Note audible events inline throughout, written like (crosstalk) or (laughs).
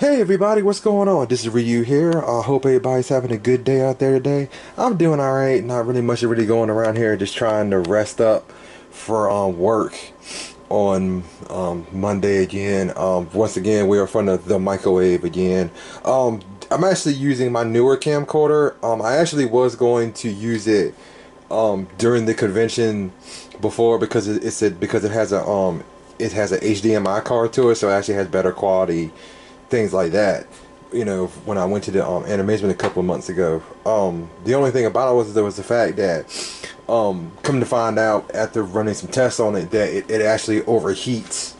Hey everybody, what's going on? This is Ryu here. I hope everybody's having a good day out there today. I'm doing alright, not really much really going around here, just trying to rest up for um, work on um, Monday again. Um, once again, we are from the, the microwave again. Um, I'm actually using my newer camcorder. Um, I actually was going to use it um, during the convention before because it, it's a, because it has a um it has an HDMI card to it, so it actually has better quality things like that. You know, when I went to the um, animation a couple of months ago, um, the only thing about it was there was the fact that, um, come to find out after running some tests on it, that it, it actually overheats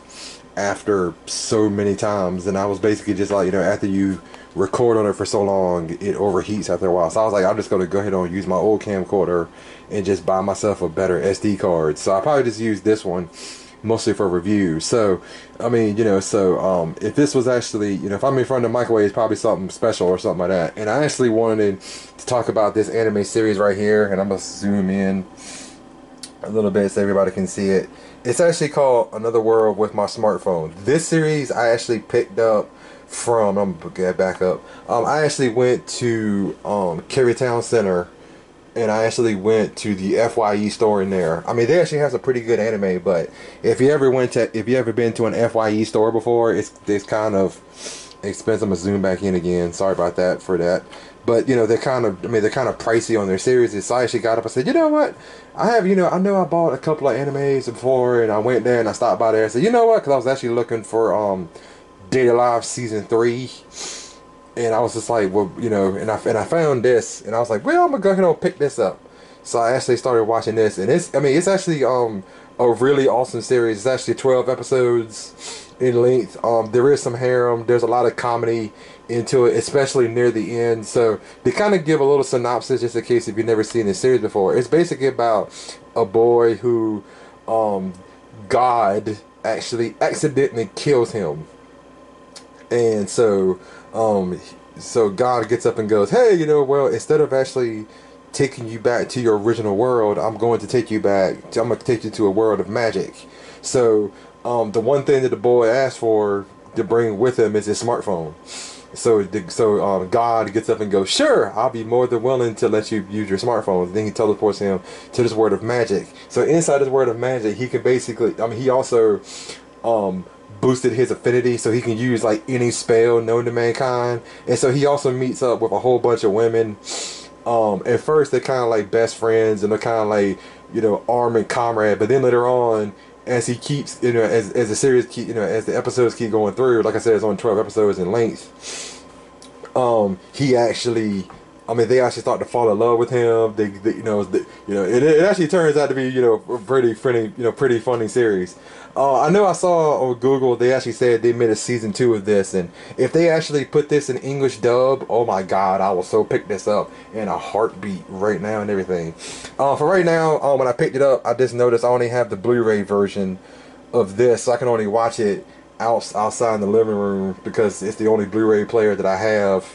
after so many times, and I was basically just like, you know, after you record on it for so long, it overheats after a while. So I was like, I'm just gonna go ahead and use my old camcorder and just buy myself a better SD card. So I probably just use this one mostly for reviews. So, I mean, you know, so um, if this was actually, you know, if I'm in front of the microwave, it's probably something special or something like that. And I actually wanted to talk about this anime series right here, and I'm gonna zoom in a little bit so everybody can see it. It's actually called Another World with my smartphone. This series I actually picked up from. I'm gonna get back up. Um, I actually went to um, Carytown Center and I actually went to the FYE store in there. I mean, they actually have a pretty good anime, but if you ever went to, if you ever been to an FYE store before, it's it's kind of expensive. I'm gonna zoom back in again. Sorry about that for that. But you know they're kind of, I mean they're kind of pricey on their series. So I actually got up and said, you know what, I have, you know, I know I bought a couple of animes before, and I went there and I stopped by there and said, you know what, because I was actually looking for um, Date A Live season three and I was just like, well, you know, and I and I found this, and I was like, well, I'm gonna go ahead and pick this up. So I actually started watching this, and it's, I mean, it's actually um a really awesome series. It's actually 12 episodes in length. Um, there is some harem. There's a lot of comedy into it, especially near the end. So to kind of give a little synopsis, just in case if you've never seen this series before, it's basically about a boy who, um, God actually accidentally kills him, and so um, so God gets up and goes, "Hey, you know, well, instead of actually taking you back to your original world, I'm going to take you back. To, I'm going to take you to a world of magic." So, um, the one thing that the boy asked for to bring with him is his smartphone. So, so um, God gets up and goes, "Sure, I'll be more than willing to let you use your smartphone." Then he teleports him to this world of magic. So, inside this world of magic, he can basically, I mean, he also um, boosted his affinity so he can use like any spell known to mankind. And so he also meets up with a whole bunch of women. Um, at first they're kind of like best friends and they're kind of like you know arm and comrade, but then later on, as he keeps you know as as the series keep you know as the episodes keep going through, like I said, it's on twelve episodes in length. Um, he actually I mean, they actually start to fall in love with him. They, they you know, you know, it, it actually turns out to be, you know, a pretty funny, you know, pretty funny series. Uh, I know I saw on Google they actually said they made a season two of this, and if they actually put this in English dub, oh my God, I will so pick this up in a heartbeat right now and everything. Uh, for right now, uh, when I picked it up, I just noticed I only have the Blu-ray version of this, so I can only watch it out, outside in the living room because it's the only Blu-ray player that I have.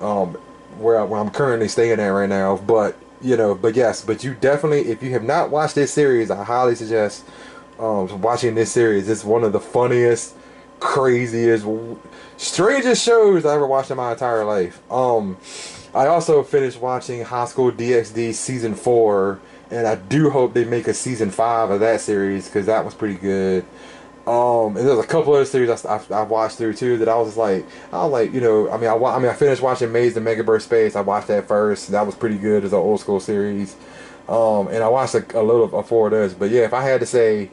Um, where, I, where I'm currently staying at right now. But you know, but yes, but you definitely, if you have not watched this series, I highly suggest um, watching this series. It's one of the funniest, craziest, strangest shows I ever watched in my entire life. Um, I also finished watching High School DxD season four, and I do hope they make a season five of that series because that was pretty good. Um, and there's a couple other series I, I, I, watched through too that I was like, I was like, you know, I mean, I, I mean, I finished watching Maze and *Mega Megaburst Space. I watched that first. That was pretty good as an old school series. Um, and I watched a, a little of four of those. But yeah, if I had to say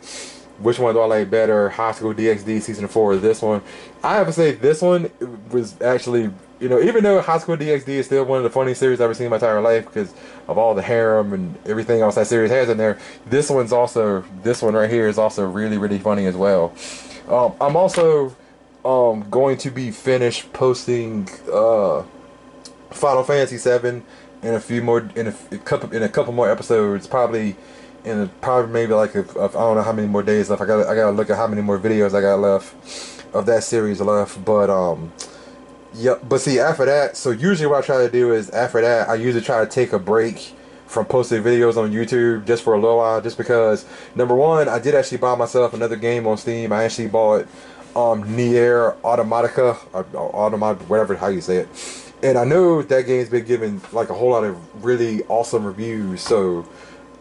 which one do I like better, High School DxD season four or this one, I have to say this one was actually you know, even though High School DxD is still one of the funniest series I've ever seen in my entire life because of all the harem and everything else that series has in there, this one's also, this one right here is also really, really funny as well. Um, I'm also um, going to be finished posting uh, Final Fantasy VII in a few more, in a, a, couple, in a couple more episodes, probably in a, probably maybe like if I don't know how many more days left. I got I got to look at how many more videos I got left of that series left, but um Yep, but see, after that, so usually what I try to do is after that, I usually try to take a break from posting videos on YouTube just for a little while, just because number one, I did actually buy myself another game on Steam. I actually bought um, Nier Automatica, or, or Automat, whatever how you say it. And I know that game's been given like a whole lot of really awesome reviews. So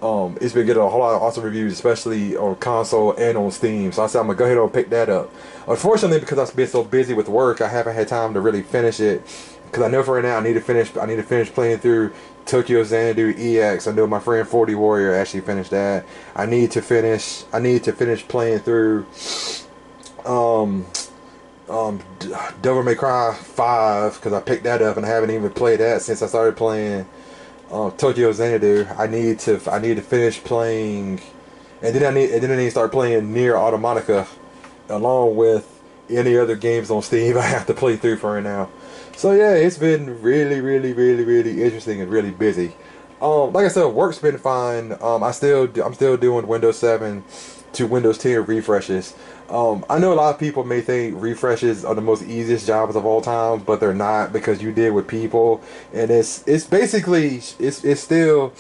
um, it's been getting a whole lot of awesome reviews, especially on console and on Steam. So I said I'm gonna go ahead and pick that up. Unfortunately, because I've been so busy with work, I haven't had time to really finish it. Because I know for right now I need to finish. I need to finish playing through Tokyo Xanadu EX. I know my friend 40 Warrior actually finished that. I need to finish. I need to finish playing through. Um, um, Devil May Cry 5 because I picked that up and I haven't even played that since I started playing um, Tokyo Xanadu. I need to I need to finish playing, and then I need and then I need to start playing Nier Automatica, along with any other games on Steam (laughs) I have to play through for right now. So yeah, it's been really, really, really, really interesting and really busy. Um, like I said, work's been fine. Um, I still I'm still doing Windows 7 to Windows 10 refreshes. Um, I know a lot of people may think refreshes are the most easiest jobs of all time, but they're not because you deal with people, and it's it's basically it's it's still.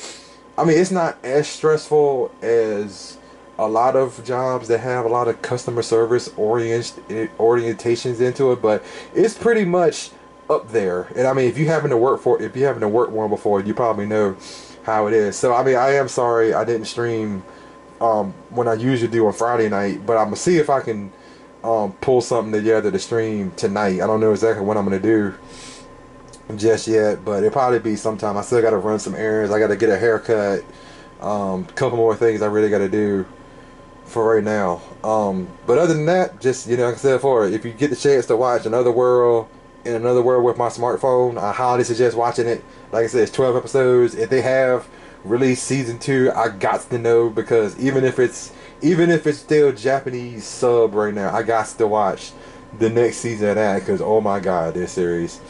I mean, it's not as stressful as a lot of jobs that have a lot of customer service orient orientations into it, but it's pretty much up there. And I mean, if you happen to work for, if you happen to work one before, you probably know how it is. So I mean, I am sorry I didn't stream um, when I usually do on Friday night, but I'm gonna see if I can um, pull something together to stream tonight. I don't know exactly what I'm gonna do just yet, but it'll probably be sometime. I still gotta run some errands. I gotta get a haircut. A um, couple more things I really gotta do for right now. Um, but other than that, just you know, like I said before, if you get the chance to watch Another World in Another World with my smartphone, I highly suggest watching it. Like I said, it's 12 episodes. If they have release season two, I got to know because even if it's even if it's still Japanese sub right now, I got to watch the next season of that because oh my god, this series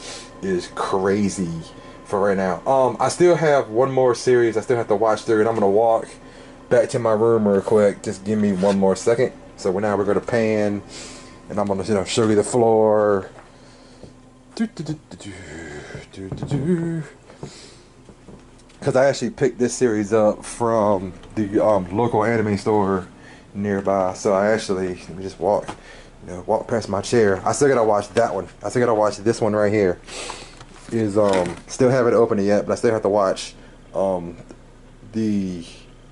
is crazy for right now. Um, I still have one more series I still have to watch through, and I'm gonna walk back to my room real quick. Just give me one more second. So now we're gonna pan, and I'm gonna you know show you the floor. Do, do, do, because I actually picked this series up from the um, local anime store nearby. So I actually just walk, you know, walk past my chair. I still gotta watch that one. I still gotta watch this one right here. Is um still haven't opened it yet, but I still have to watch um the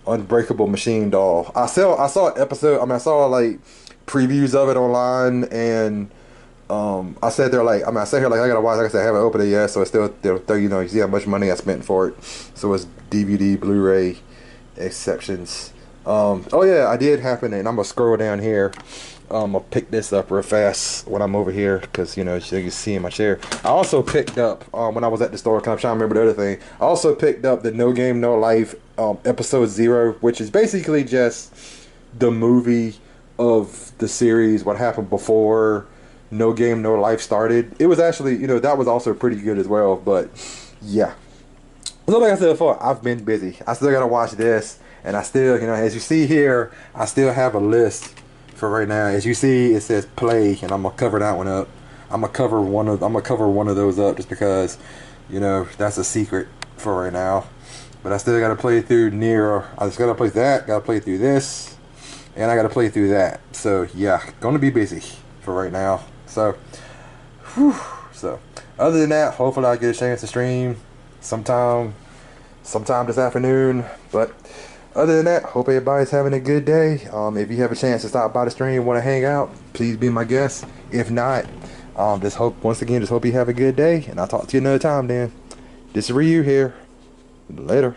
Unbreakable Machine doll. I saw I saw an episode. I mean, I saw like previews of it online and um, I said there like I mean I said here like I gotta watch like I said I haven't opened it yet so it's still there you know you see how much money I spent for it. So it's DVD Blu-ray exceptions. Um, oh yeah I did happen and I'm gonna scroll down here. Um, I'll pick this up real fast when I'm over here because you know you can see in my chair. I also picked up um, when I was at the store cause I'm trying to remember the other thing. I also picked up the No Game No Life um, episode zero which is basically just the movie of the series what happened before no Game No Life started. It was actually, you know, that was also pretty good as well. But yeah. So like I said before, I've been busy. I still gotta watch this, and I still, you know, as you see here, I still have a list for right now. As you see, it says play, and I'm gonna cover that one up. I'm gonna cover one of I'm gonna cover one of those up just because, you know, that's a secret for right now. But I still gotta play through Nier. I just gotta play that. Gotta play through this, and I gotta play through that. So yeah, gonna be busy for right now. So, whew, so other than that, hopefully I get a chance to stream sometime, sometime this afternoon. But other than that, hope everybody's having a good day. Um, if you have a chance to stop by the stream, want to hang out, please be my guest. If not, um, just hope once again, just hope you have a good day, and I'll talk to you another time. Then, this is Ryu here. Later.